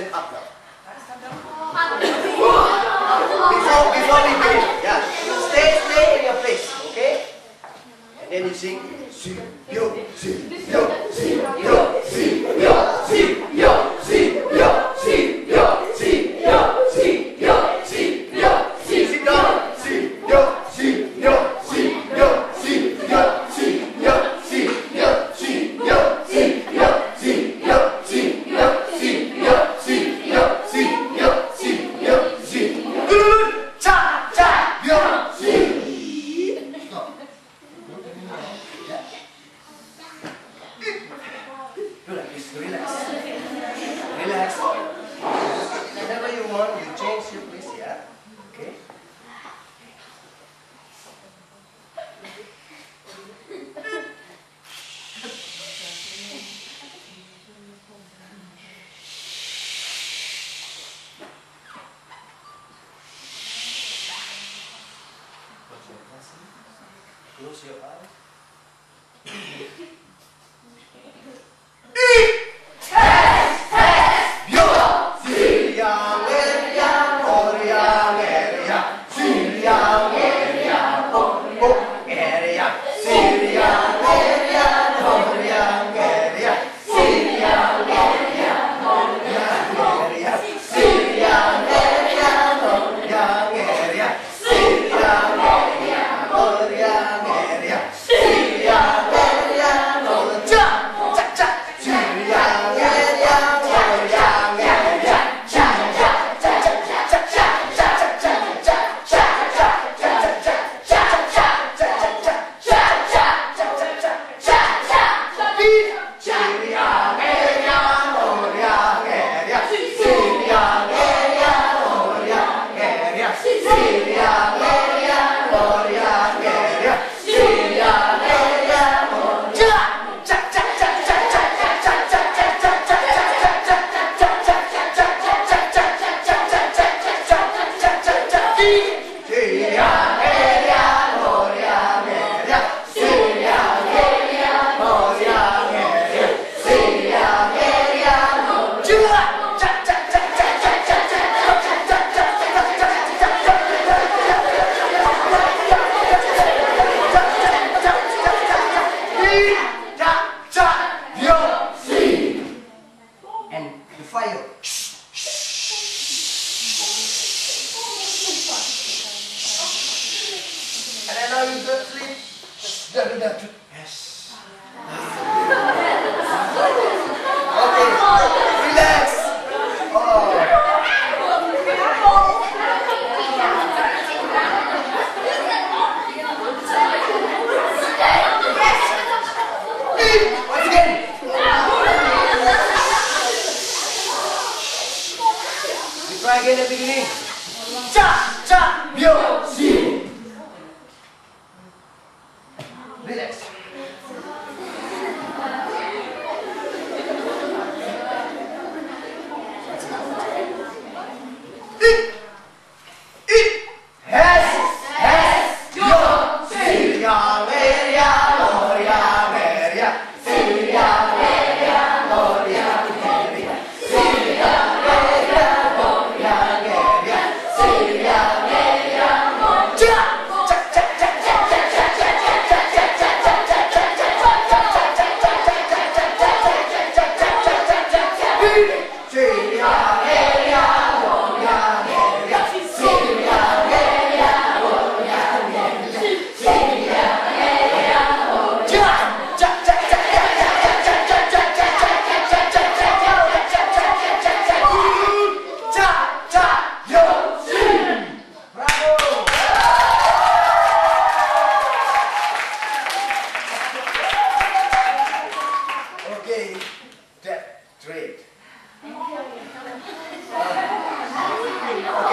stand up now. before, before we begin, yeah. Stay, stay in your place, okay? And then you sing, sing. Close your eyes. fire. Yes.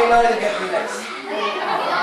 Taylor to get me next.